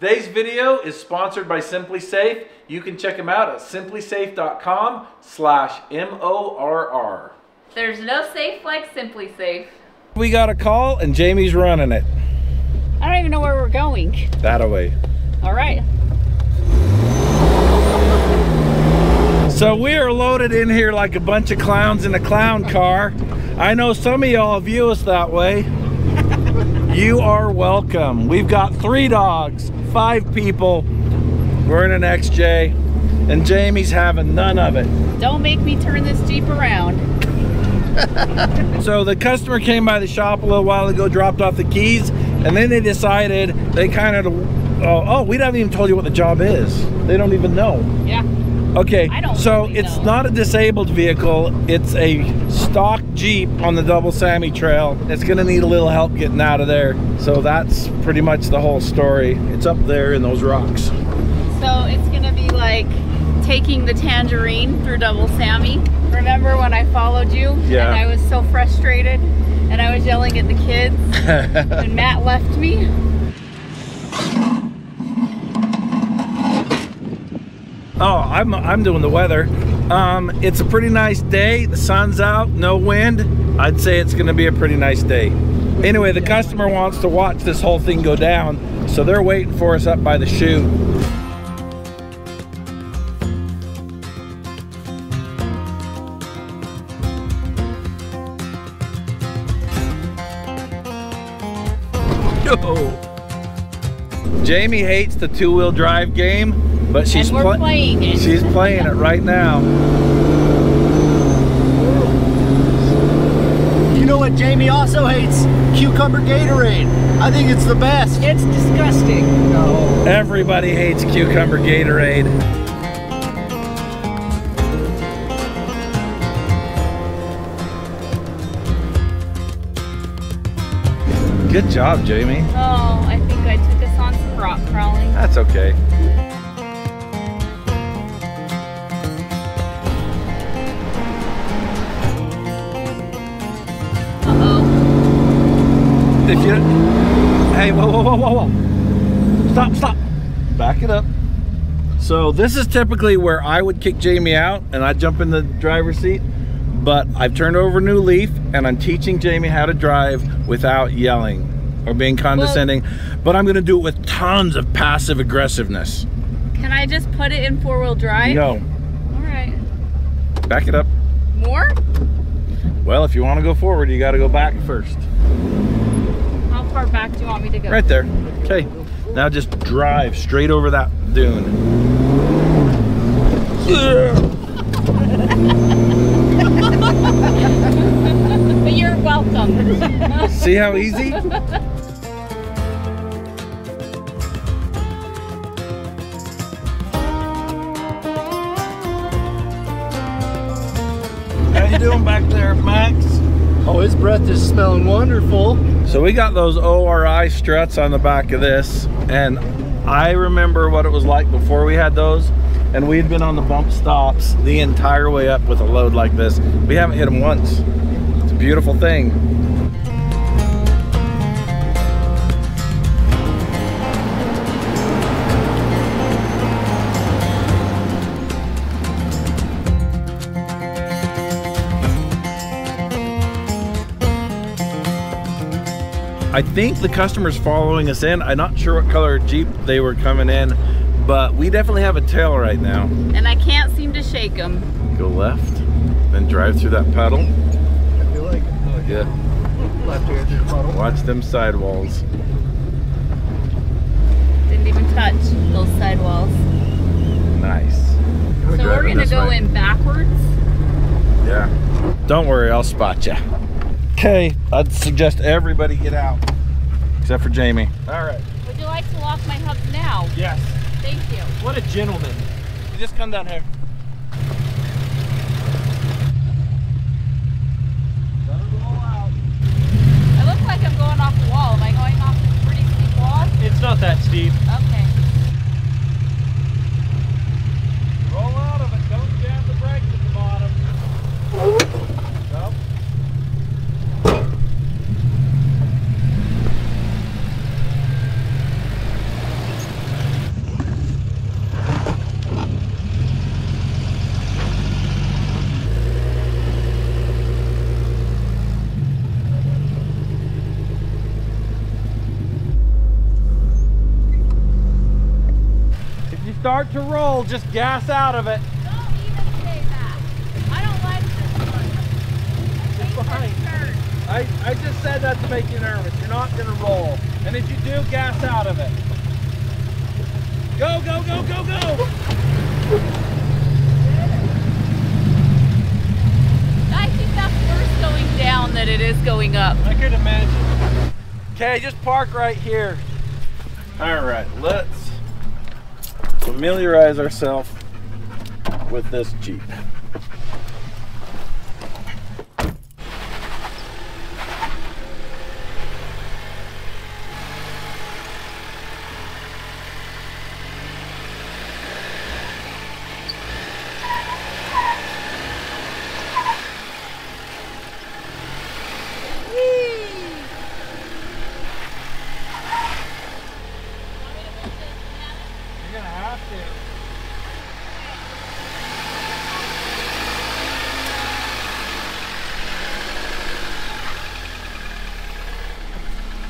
Today's video is sponsored by SimpliSafe. You can check them out at simplisafe.com slash M-O-R-R. There's no safe like SimpliSafe. We got a call and Jamie's running it. I don't even know where we're going. That away. All right. So we are loaded in here like a bunch of clowns in a clown car. I know some of y'all view us that way. You are welcome. We've got three dogs, five people. We're in an XJ, and Jamie's having none of it. Don't make me turn this Jeep around. so the customer came by the shop a little while ago, dropped off the keys, and then they decided they kind of, oh, oh, we haven't even told you what the job is. They don't even know. Yeah. Okay, so really it's know. not a disabled vehicle. It's a stock Jeep on the Double Sammy Trail. It's gonna need a little help getting out of there. So that's pretty much the whole story. It's up there in those rocks. So it's gonna be like taking the tangerine through Double Sammy. Remember when I followed you? Yeah. And I was so frustrated and I was yelling at the kids when Matt left me. Oh, I'm, I'm doing the weather. Um, it's a pretty nice day. The sun's out, no wind. I'd say it's gonna be a pretty nice day. Anyway, the customer wants to watch this whole thing go down, so they're waiting for us up by the chute. No. Jamie hates the two-wheel drive game, but she's and we're pla- playing it. She's playing it right now. You know what Jamie also hates? Cucumber Gatorade. I think it's the best. It's disgusting. No. Everybody hates cucumber Gatorade. Good job, Jamie. Oh, I think I took us on some rock crawling. That's okay. If you, hey, whoa, whoa, whoa, whoa, whoa, stop, stop, back it up. So this is typically where I would kick Jamie out and I'd jump in the driver's seat, but I've turned over a new leaf and I'm teaching Jamie how to drive without yelling or being condescending, but I'm gonna do it with tons of passive aggressiveness. Can I just put it in four-wheel drive? No, All right. back it up. More? Well, if you wanna go forward, you gotta go back first. How far back do you want me to go? Right there, okay. Now just drive straight over that dune. But you're welcome. See how easy? How you doing back there, Max? Oh, his breath is smelling wonderful. So we got those ORI struts on the back of this, and I remember what it was like before we had those, and we'd been on the bump stops the entire way up with a load like this. We haven't hit them once. It's a beautiful thing. I think the customer's following us in. I'm not sure what color Jeep they were coming in, but we definitely have a tail right now. and I can't seem to shake them. Go left, then drive through that puddle. I feel like oh, Yeah, left here through the puddle. watch them sidewalls. Didn't even touch those sidewalls. Nice. So we're gonna go in backwards. Yeah. Don't worry, I'll spot you. Okay, I'd suggest everybody get out, except for Jamie. All right. Would you like to lock my hubs now? Yes. Thank you. What a gentleman. You just come down here. I look like I'm going off the wall. Am I going off a pretty steep wall? It's not that steep. Okay. Roll out of it. Don't jam the brakes at the bottom. Nope. start to roll, just gas out of it. Don't even say that. I don't like this one. I hate fine. this turn. I, I just said that to make you nervous. You're not gonna roll. And if you do, gas out of it. Go, go, go, go, go! I think that's worse going down than it is going up. I could imagine. Okay, just park right here. All right, let's familiarize ourselves with this Jeep. You're gonna have to.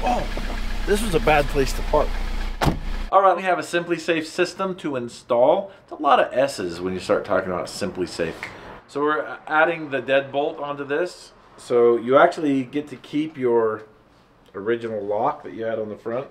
Oh, this was a bad place to park. All right, we have a SimpliSafe system to install. It's a lot of S's when you start talking about SimpliSafe. So we're adding the deadbolt onto this. So you actually get to keep your original lock that you had on the front.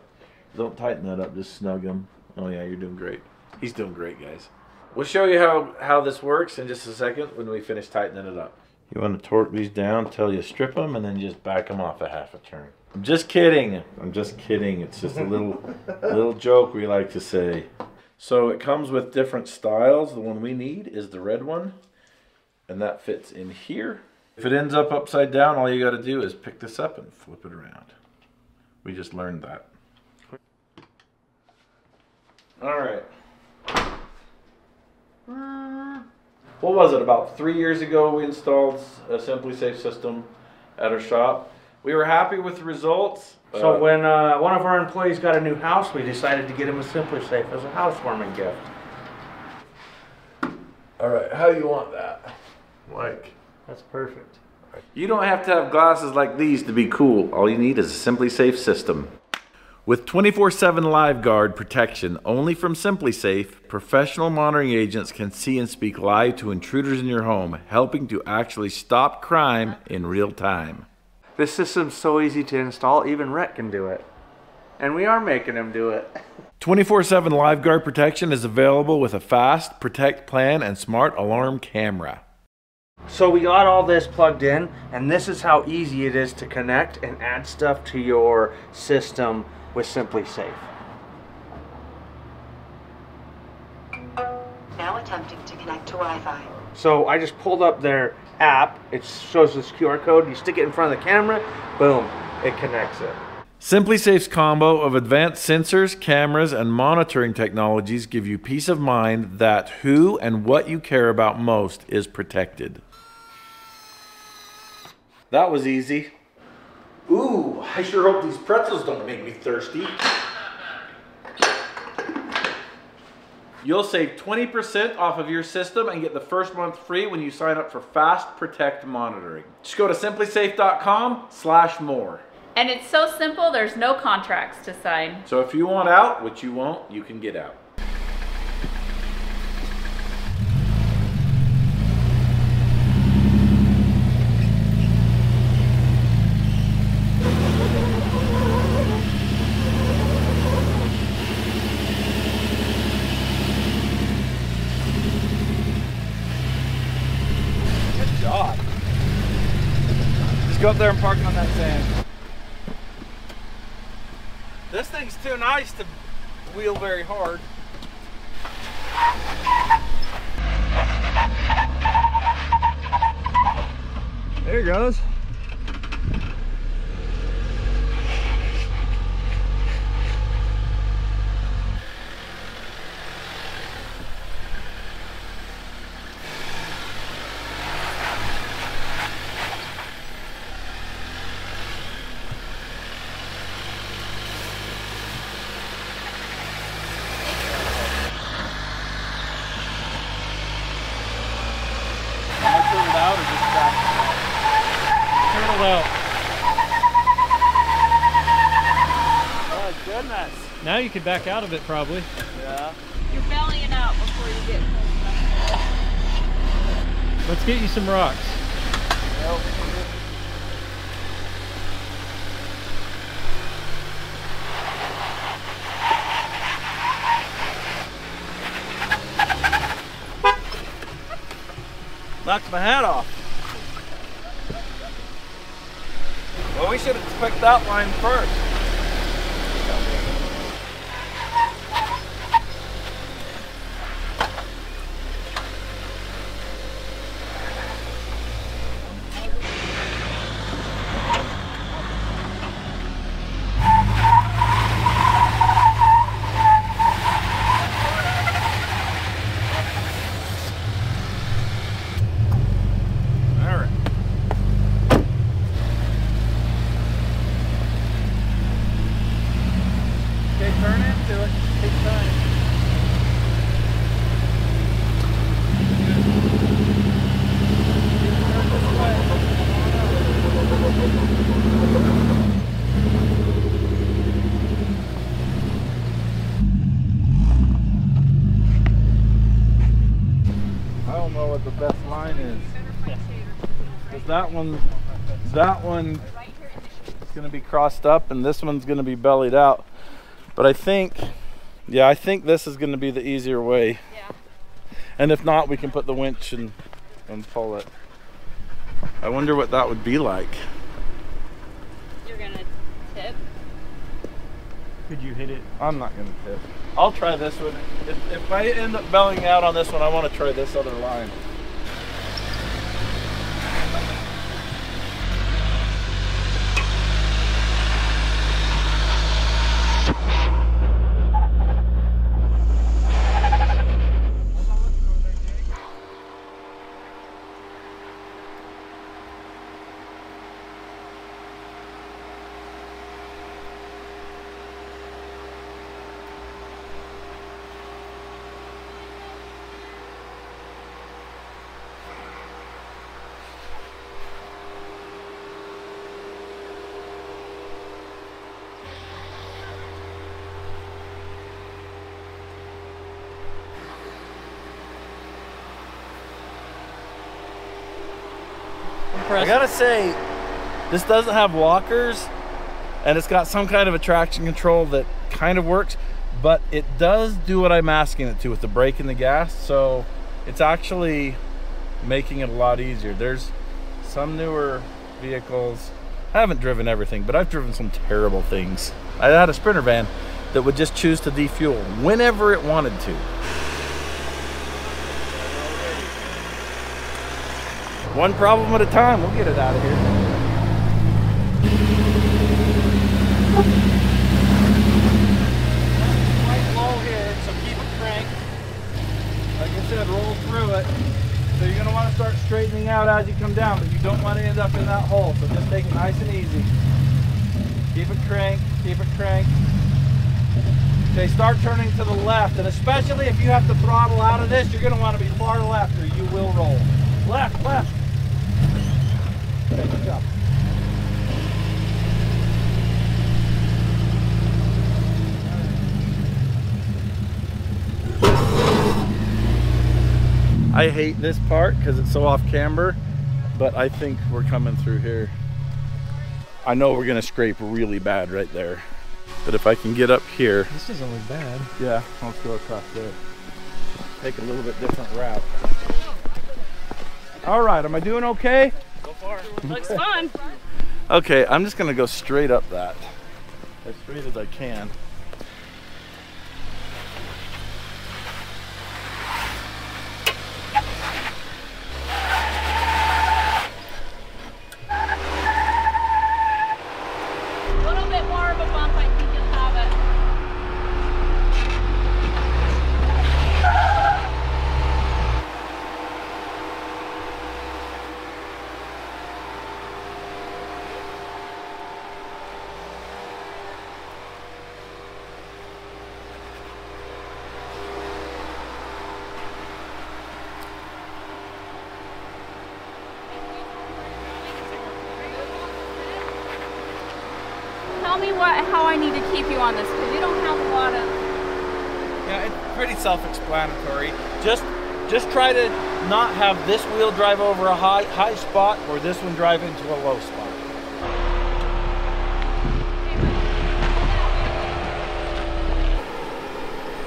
Don't tighten that up, just snug them. Oh yeah, you're doing great. He's doing great, guys. We'll show you how, how this works in just a second when we finish tightening it up. You want to torque these down until you strip them and then just back them off a half a turn. I'm just kidding. I'm just kidding. It's just a little little joke we like to say. So it comes with different styles. The one we need is the red one. And that fits in here. If it ends up upside down, all you got to do is pick this up and flip it around. We just learned that. All right. What was it? About three years ago, we installed a SimpliSafe system at our shop. We were happy with the results. So Uh, when uh, one of our employees got a new house, we decided to get him a SimpliSafe as a housewarming gift. all right, how do you want that? Like, That's perfect. you don't have to have glasses like these to be cool. All you need is a SimpliSafe system. With 24/7 live guard protection only from SimpliSafe, professional monitoring agents can see and speak live to intruders in your home, helping to actually stop crime in real time. This system's so easy to install, even Rhett can do it. And we are making him do it. 24/7 live guard protection is available with a fast protect plan and smart alarm camera. So we got all this plugged in, and this is how easy it is to connect and add stuff to your system with SimpliSafe. Now attempting to connect to Wi-Fi. So I just pulled up their app. It shows this QR code. You stick it in front of the camera, boom, it connects it. SimpliSafe's combo of advanced sensors, cameras, and monitoring technologies give you peace of mind that who and what you care about most is protected. That was easy. Ooh, I sure hope these pretzels don't make me thirsty. You'll save 20% off of your system and get the first month free when you sign up for Fast Protect monitoring. Just go to simplisafe.com slash more. And it's so simple, there's no contracts to sign. So if you want out, which you won't, you can get out. Good job. Just go up there and park on that sand. This thing's too nice to wheel very hard. There he goes. Can I turn it out or just back? Turn it out. Oh goodness. Now you can back out of it probably. Yeah. You're bellying out before you get close. Let's get you some rocks. Knocked my hat off. Well, we should have picked that line first. All right. Okay, turn into it. Take time. I don't know what the best line is. Because that one, that one is going to be crossed up and this one's going to be bellied out. But I think, yeah, I think this is going to be the easier way. Yeah. And if not, we can put the winch and, and pull it. I wonder what that would be like. You're gonna tip. Could you hit it? I'm not going to tip. I'll try this one. If, if I end up bellying out on this one, I want to try this other line. I gotta say, this doesn't have walkers, and it's got some kind of a traction control that kind of works, but it does do what I'm asking it to with the brake and the gas. So it's actually making it a lot easier. There's some newer vehicles. I haven't driven everything, but I've driven some terrible things. I had a Sprinter van that would just choose to defuel whenever it wanted to. One problem at a time. We'll get it out of here. Quite low here, so keep it cranked. Like I said, roll through it. So you're gonna want to start straightening out as you come down, but you don't want to end up in that hole. So just take it nice and easy. Keep it cranked, keep it cranked. Okay, start turning to the left, and especially if you have to throttle out of this, you're gonna want to be far left or you will roll. Left, left. Okay, good job. I hate this part because it's so off camber, but I think we're coming through here. I know we're gonna scrape really bad right there, but if I can get up here, This doesn't look bad. yeah, let's go across there. Take a little bit different route. All right, am I doing okay? Looks fun. Okay, I'm just gonna go straight up that, as straight as I can. A little bit more of a bump, I think you'll have it. Tell me what how I need to keep you on this because you don't have a lot of Yeah, it's pretty self-explanatory. Just just try to not have this wheel drive over a high high spot or this one drive into a low spot.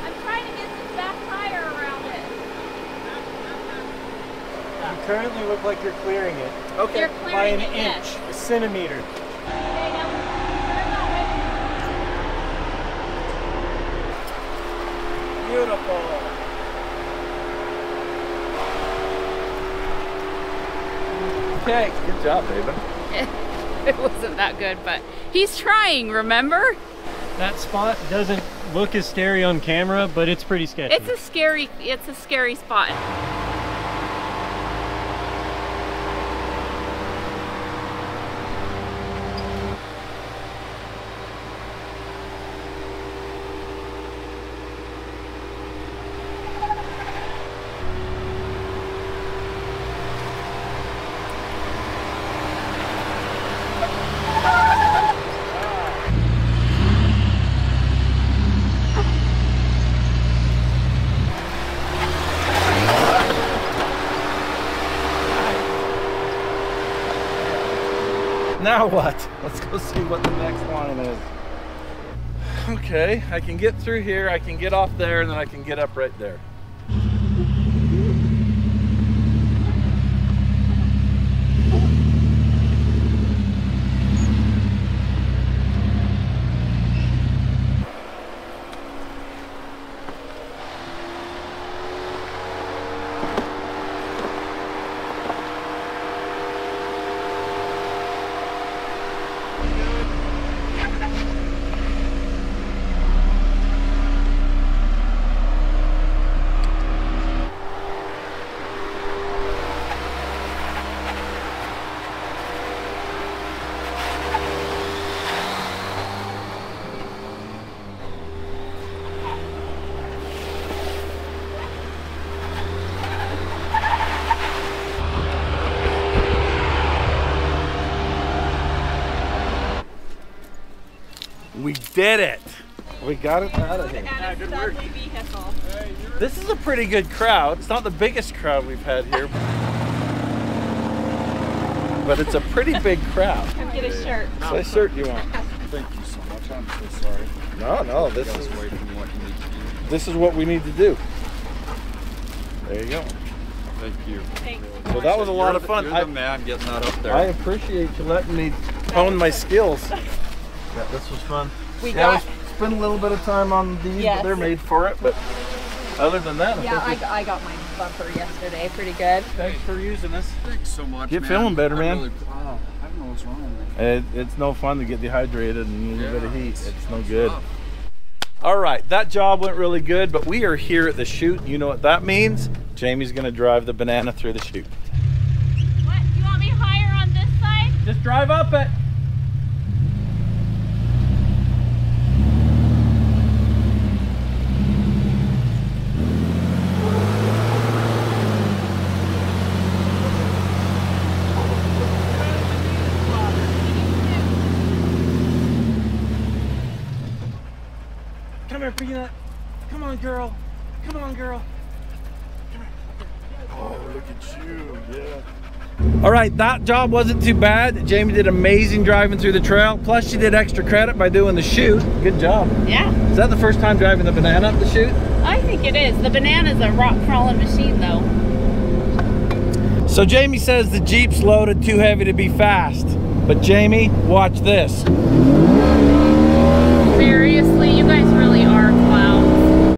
I'm trying to get this back tire around it. You currently look like you're clearing it You're by an it, inch, yes. a centimeter. Okay, now turn that way. Beautiful. Okay, good job, David. It wasn't that good, but he's trying, remember? That spot doesn't look as scary on camera, but it's pretty sketchy. It's a scary it's a scary spot. Now what? Let's go see what the next line is. Okay, I can get through here, I can get off there, and then I can get up right there. We did it! We got it out of here. And a studly vehicle. This is a pretty good crowd. It's not the biggest crowd we've had here, but it's a pretty big crowd. Come get a shirt. What shirt do you want? Thank you so much. I'm so sorry. No, no, this is what you need to do. this is what we need to do. There you go. Thank you. Thanks. So that was a lot You're of the- fun. You're I, the man getting that up there. I appreciate you letting me hone my skills. Yeah, this was fun. We yeah, got we spent a little bit of time on these, Yes. but they're made for it. But other than that, Yeah, I, think got- I got my bumper yesterday. Pretty good. thanks for using this. Thanks so much. Get man. feeling better, man. Really, oh, I don't know what's wrong with me. It, it's no fun to get dehydrated and a little bit of heat. it's- It's no good. rough. All right, that job went really good, but we are here at the chute. You know what that means? Jamie's gonna drive the banana through the chute. What? You want me higher on this side? Just drive up it. Come here, Peanut. Come on, girl. Come on, girl. Oh, look at you. Yeah. All right, that job wasn't too bad. Jamie did amazing driving through the trail. Plus, she did extra credit by doing the chute. Good job. Yeah, Is that the first time driving the banana up the chute? I think it is. The banana's a rock crawling machine, though. So Jamie says the Jeep's loaded too heavy to be fast. But Jamie, watch this. Seriously, you guys